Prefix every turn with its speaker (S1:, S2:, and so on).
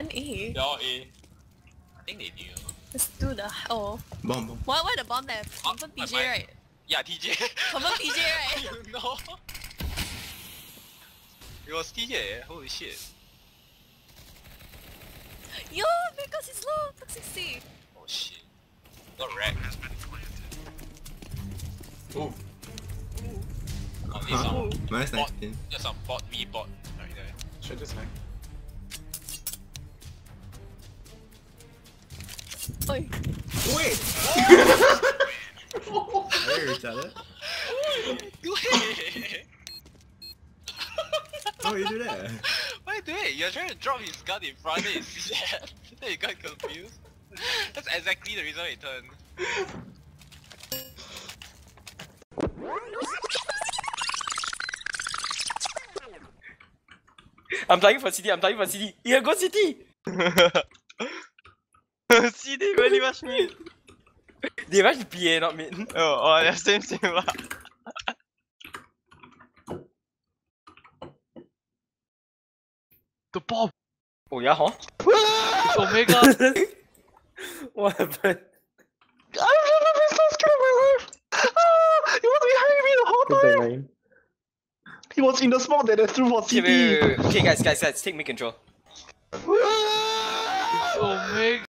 S1: An A.
S2: They're all A. I think they knew.
S1: Let's do the oh.
S3: Bomb, bomb.
S1: Why why the bomb there? Confirm
S2: my
S1: PJ
S2: mind.
S1: right?
S2: Yeah, TJ.
S1: Confirm PJ right?
S2: you know. It was TJ. Holy shit.
S1: Yo, because it's low, toxic C.
S2: Oh shit. Got wrecked.
S3: Oh,
S2: Oh, this
S3: huh?
S2: some
S3: Minus
S2: bot.
S3: 19.
S2: There's some bot V bot right there.
S4: Should just hang.
S1: Oi.
S3: Wait! I hear each other.
S2: Do it!
S3: Oh, you do that?
S2: Why do it? You're trying to drop his gun in front of his shit. then you got confused. That's exactly the reason it turned.
S5: I'm dying for city, I'm dying for CD. Yeah, go CD!
S6: CD really rush me.
S5: They rush BA, not mid.
S6: Oh, oh yeah, same same lah. The bomb.
S5: Oh yeah, huh?
S6: Omega.
S5: what happened?
S6: I've never been so scared in my life. Ah, he was behind me the whole time. He was in the spot that I threw for
S5: Okay,
S6: CD.
S5: wait, wait, wait. okay guys, guys, guys, take me control.
S6: Omega.